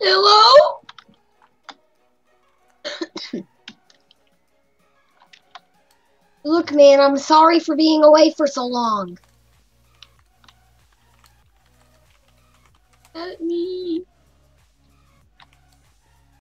Hello? Look, man, I'm sorry for being away for so long. Help me.